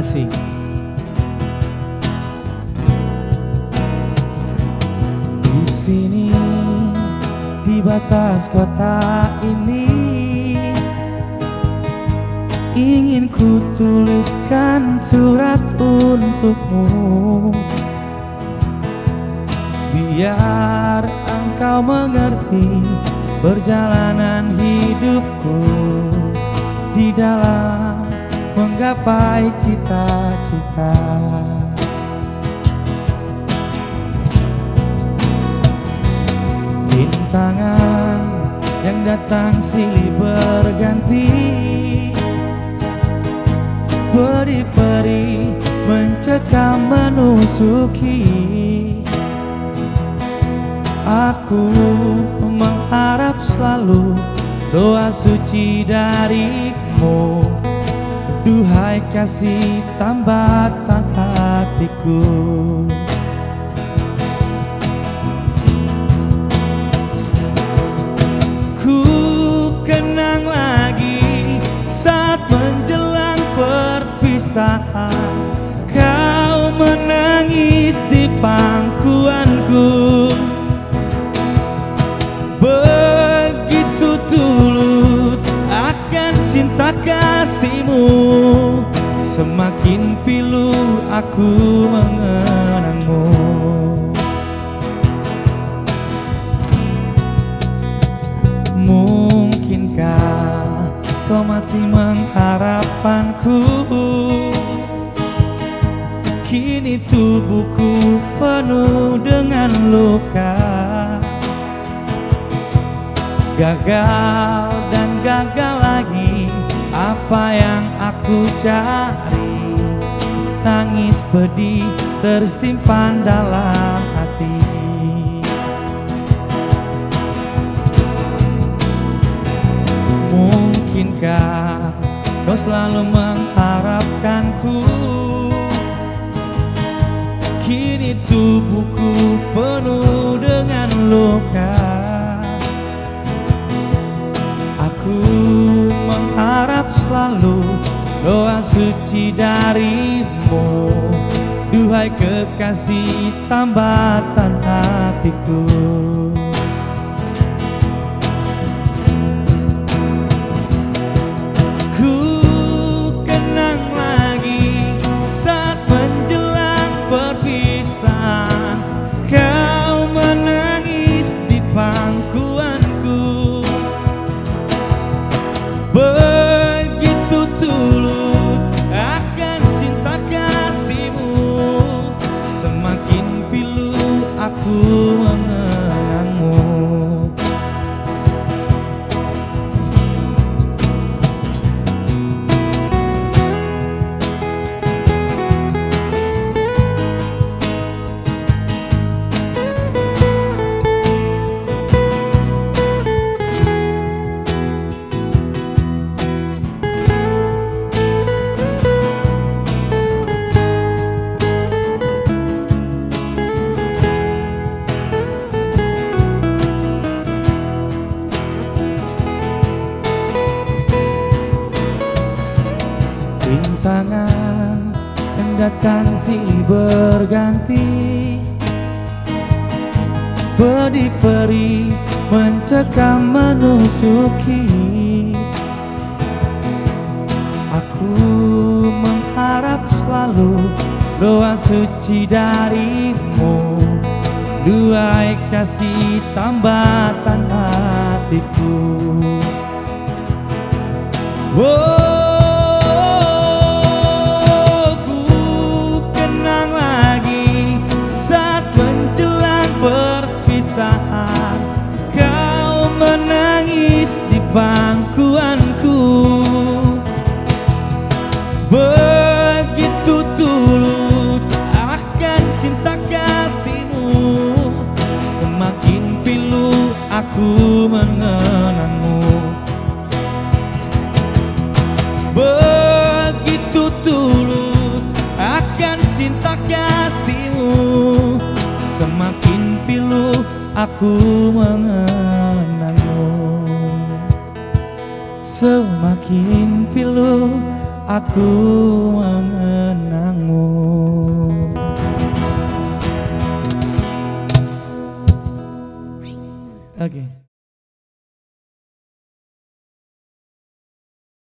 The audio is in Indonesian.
kasih. Di sini, di batas kota ini, ingin ku tuliskan surat untukmu. Biar engkau mengerti perjalanan hidup. Menggapai cita-cita. Rintangan yang datang silih berganti. Peri-peri mencekam menusuki. Aku mengharap selalu doa suci darimu Kasih tambatan hatiku. Ku kenang lagi saat menjelang perpisahan Semakin pilu aku mengenangmu. Mungkinkah kau masih mengharapkanku? Kini tubuhku penuh dengan luka. Gagal dan gagal lagi Apa yang aku cari. Tangis pedih tersimpan dalam hati. Mungkinkah kau selalu mengharapkanku? Kini tubuhku penuh dengan luka darimu. Duhai kekasih tambatan hatiku aku mengenangmu Yang datang silih berganti. Peri-peri mencekam menusuki. Aku mengharap selalu doa suci darimu. Duhai kasih tambatan hatiku aku mengenangmu. Begitu tulus akan cinta kasihmu Semakin pilu aku mengenangmu. Semakin pilu aku mengenangmu